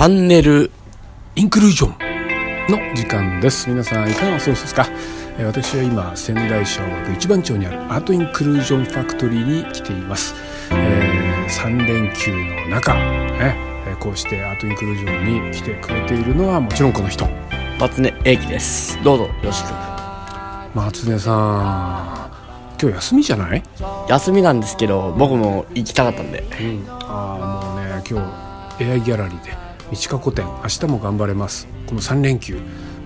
チャンネルインクルージョンの時間です。皆さんいかがお過ごしですか？えー私は今仙台市青学一番町にあるアートインクルージョンファクトリーに来ています、え3連休の中、ねえーこうしてアートインクルージョンに来てくれているのはもちろんこの人。松根英樹です。どうぞよろしく。松根さん今日休みじゃない、休みなんですけど僕も行きたかったんで。ああもうね今日 AI ギャラリーで道加古典明日も頑張れます。この3連休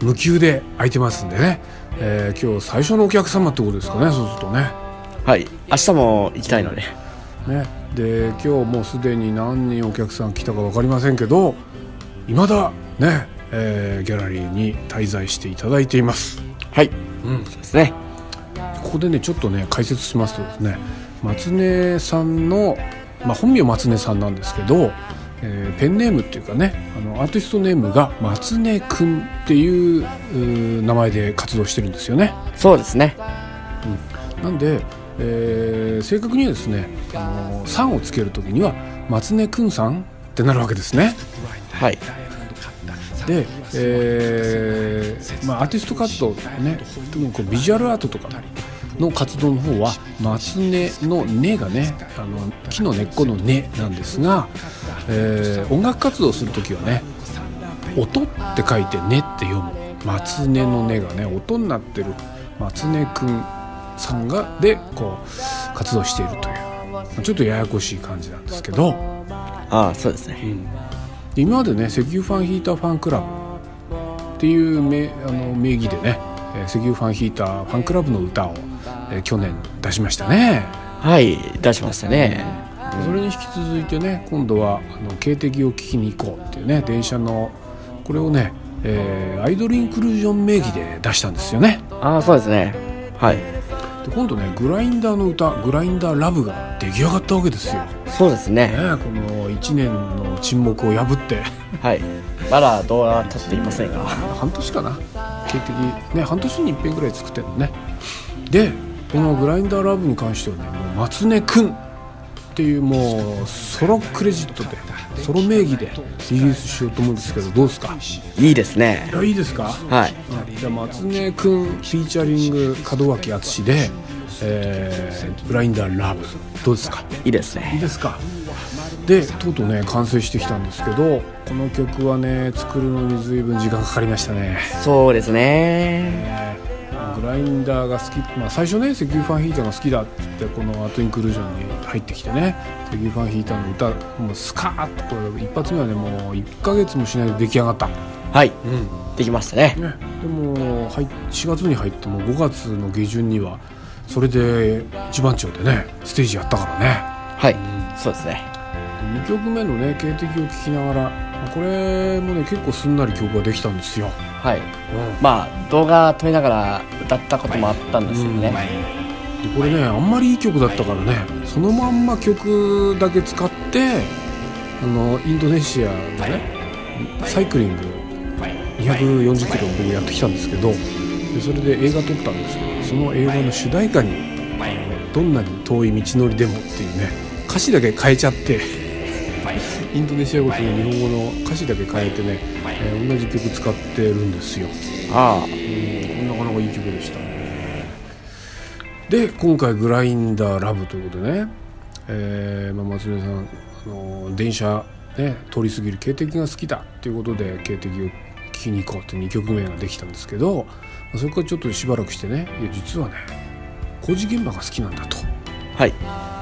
無休で空いてますんでね、えー今日最初のお客様ってことですかねそうするとね。はい。明日も行きたいので。ね。で今日もうすでに何人お客さん来たか分かりませんけど未だね、えーギャラリーに滞在していただいています。はい、うん。そうですね。ここでねちょっとね解説しますとですね松根さんの、まあ、本名松根さんなんですけど、えーペンネームっていうかねあのアーティストネームが松根くんっていう名前で活動してるんですよね。そうですね。なんで、えー正確にはですね「あのさん」をつける時には「松根くんさん」ってなるわけですね。はい。で、えーまあ、アーティスト活動ね特にこうビジュアルアートとかの活動の方は松根の根がねあの木の根っこの根なんですが、えー音楽活動する時はね音って書いて根って読む。松根の根がね音になってる。松根くんさんがでこう活動しているという。まあちょっとややこしい感じなんですけど。ああそうですね。で今までね石油ファンヒーターファンクラブ。っていう名あの名義でねえー石油ファンヒーターファンクラブの歌を、えー去年出しましたね。はい出しましたね。それに引き続いてね今度はあの警笛を聴きに行こうっていうね電車のこれをね、えーアイドルインクルージョン名義で出したんですよね。ああそうですね。はい。で今度ねグラインダーの歌「グラインダーラブ」が出来上がったわけですよ、ね、そうですね。この1年の沈黙を破って。はい。まだ動画は撮っていませんが。半年かな。警笛ね半年に一遍ぐらい作ってるのね。でこのグラインダーラブに関してはねもう松根くんっていうもうソロクレジットでソロ名義でリリースしようと思うんですけどどうですか？いいですね。いやいいですか？はい。じゃあ松根くんフィーチャリング門脇敦で、えー、グラインダーラブどうですか？いいですいいねですか？でとうとうね完成してきたんですけどこの曲はね作るのに随分時間かかりましたね。そうですね。ね。グラインダーが好き、まあ、最初ね石油ファンヒーターが好きだって言ってこのアートインクルージョンに入ってきてね。石油ファンヒーターの歌もうスカーッとこれ一発目はねもう1ヶ月もしないで出来上がった、はい。うん。できましたね。ね、でもはい4月に入っても5月の下旬にはそれで一番町でねステージやったからね。はい。そうですね。2曲目のね警笛を聴きながらこれもね結構すんなり曲ができたんですよ、はい。まあ動画撮りながら歌ったこともあったんですけどね、でこれねあんまりいい曲だったからねそのまんま曲だけ使ってあのインドネシアのねサイクリング240キロ僕やってきたんですけどでそれで映画撮ったんですけどその映画の主題歌に「どんなに遠い道のりでも」っていうね歌詞だけ変えちゃってインドネシア語と日本語の歌詞だけ変えてね、えー同じ曲使ってるんですよ。あうん。なかなかいい曲でしたね。で今回「グラインダーラブ」ということでね、えーまあ、松根さん、あの電車、ね、通り過ぎる警笛が好きだっていうことで警笛を聴きに行こうって2曲目ができたんですけどまあそれからちょっとしばらくしてねいや実はね工事現場が好きなんだと。あはい。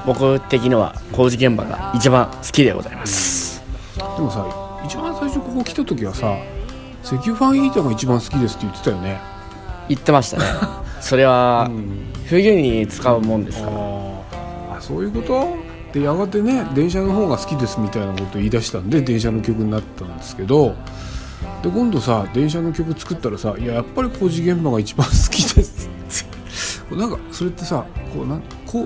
僕的には工事現場が一番好きでございますでもさ一番最初ここ来た時はさ石油ファンヒーターが一番好きですって言ってたよね。言ってましたね。それはうん。冬に使うもんですから。あそういうこと？でやがてね電車の方が好きですみたいなことを言い出したんで電車の曲になったんですけどで今度さ電車の曲作ったらさ「いややっぱり工事現場が一番好きです」って。なんかそれってさこうなんこ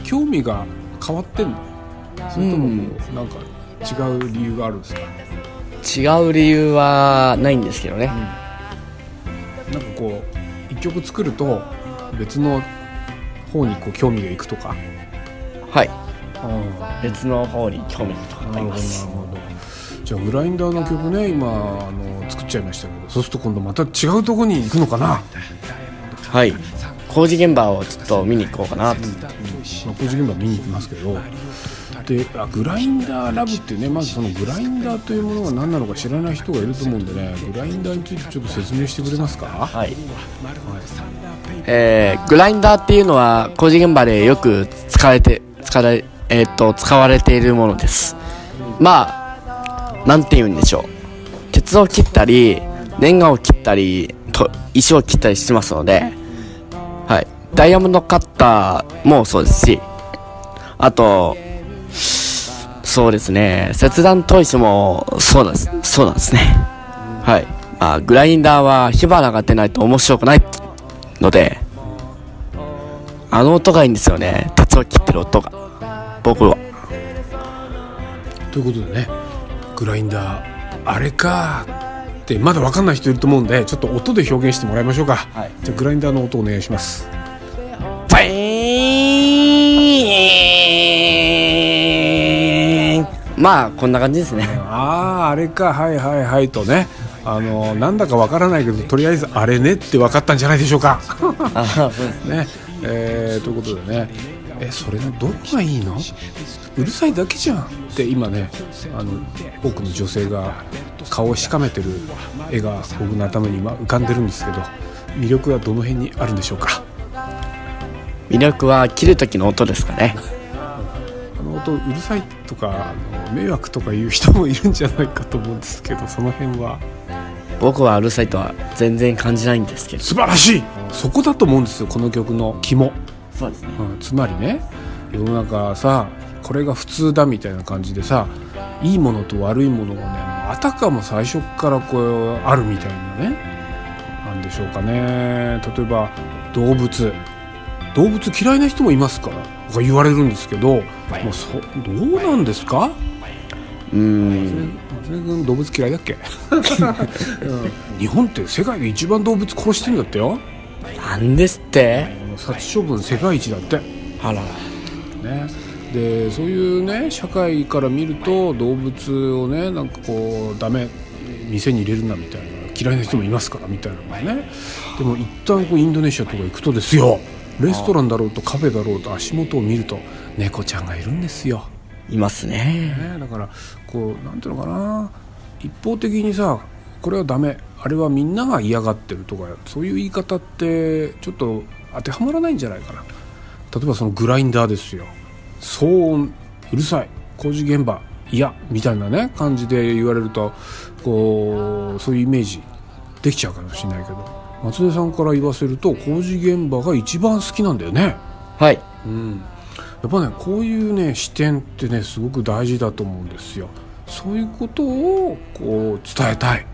う興味が変わってんの？それともこうなんか違う理由があるんですか、違う理由はないんですけどね。なんかこう一曲作ると別の方にこう興味がいくとか？はい。あ別の方に興味とかあなるほどなるりますほど。じじゃあグラインダーの曲ね今あの作っちゃいましたけどそうすると今度また違うとこに行くのかな？はい。工事現場をちょっと見に行こうかなと、まあ、工事現場見に行きますけどであグラインダーラブっていうねまずそのグラインダーというものが何なのか知らない人がいると思うんでねグラインダーについてちょっと説明してくれますか？はい。えー、グラインダーっていうのは工事現場でよく使われて使われ,、えー、と使われているものです。まあなんて言うんでしょう。鉄を切ったりレンガを切ったりと石を切ったりしてますのではい。ダイヤモンドカッターもそうですしあとそうですね。切断砥石もそうなんです。そうなんですね。はい。まあグラインダーは火花が出ないと面白くないのであの音がいいんですよね。鉄を切ってる音が。僕は。ということでねグラインダーあれかってまだ分かんない人いると思うんでちょっと音で表現してもらいましょうか、はい。じゃあグラインダーの音お願いします。バイまあこんな感じですね。あああれかはいはいはいとね。あのなんだかわからないけどとりあえずあれねって分かったんじゃないでしょうか。あそうですね。えーということでね。えそれのどこがいいの？うるさいだけじゃんって今ねあの多くの女性が顔をしかめてる絵が僕の頭に今浮かんでるんですけど魅力はどの辺にあるんでしょうか？魅力は切る時の音ですかねあの音うるさいとか迷惑とか言う人もいるんじゃないかと思うんですけどその辺は。僕はうるさいとは全然感じないんですけど。素晴らしい。そこだと思うんですよこの曲の肝、そうですね。うん、つまりね世の中さこれが普通だみたいな感じでさいいものと悪いものがねあたかも最初っからこうあるみたいなねなんでしょうかね。例えば動物動物嫌いな人もいますからとか言われるんですけど、もうそどうなんですか？うーん。松根君動物嫌いだっけ、うん。日本って世界で一番動物殺してんだってよ。なんですって。殺処分世界一だって。あら。ね。でそういうね社会から見ると動物をねなんかこうダメ店に入れるなみたいな嫌いな人もいますからみたいなのがね。でも一旦こうインドネシアとか行くとですよレストランだろうとカフェだろうと足元を見ると猫ちゃんがいるんですよ。いますね。ね、だからこうなんていうのかな。一方的にさこれはダメ。あれはみんなが嫌がってるとかそういう言い方ってちょっと当てはまらないんじゃないかな。例えばそのグラインダーですよ。騒音うるさい。工事現場。嫌みたいなね感じで言われるとこうそういうイメージできちゃうかもしれないけど松出さんから言わせると工事現場が一番好きなんだよね。はい。うん、やっぱねこういうね視点ってねすごく大事だと思うんですよ。そういうことをこう伝えたい。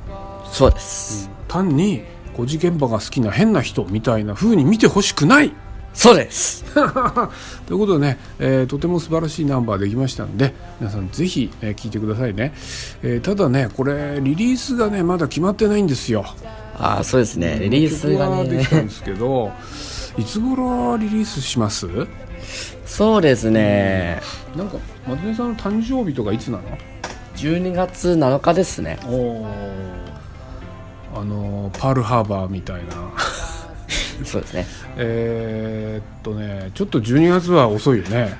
そうです、単に工事現場が好きな変な人みたいな風に見てほしくない。そうです。ということでね、えーとても素晴らしいナンバーできましたんで皆さんぜひ、えー聞いてくださいね、えーただねこれリリースがねまだ決まってないんですよああそうですね。リリースが曲はでねきたんですけどいつ頃リリースします？そうですね。なんか松根さんの誕生日とかいつなの？12月7日ですね。おあのパールハーバーみたいな。そうですね。えーっとねちょっと12月は遅いよね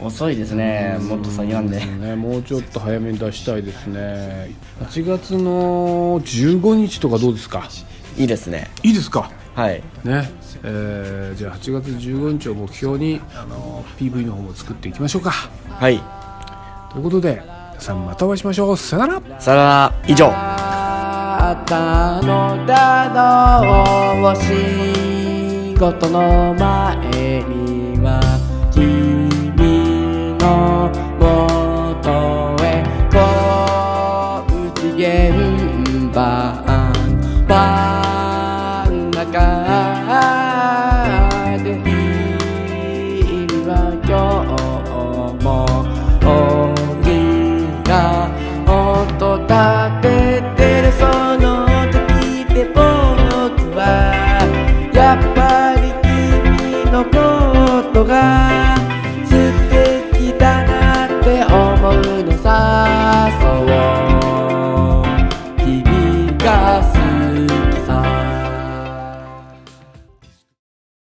遅いですねもっと先なんで。ねもうちょっと早めに出したいですね。8月の15日とかどうですか？いいですね。いいですか？はい。ね。えーじゃあ8月15日を目標にあの PV の方も作っていきましょうか。はい。ということで皆さんまたお会いしましょう。さよなら。さよなら。以上。あったのだろう仕事の前に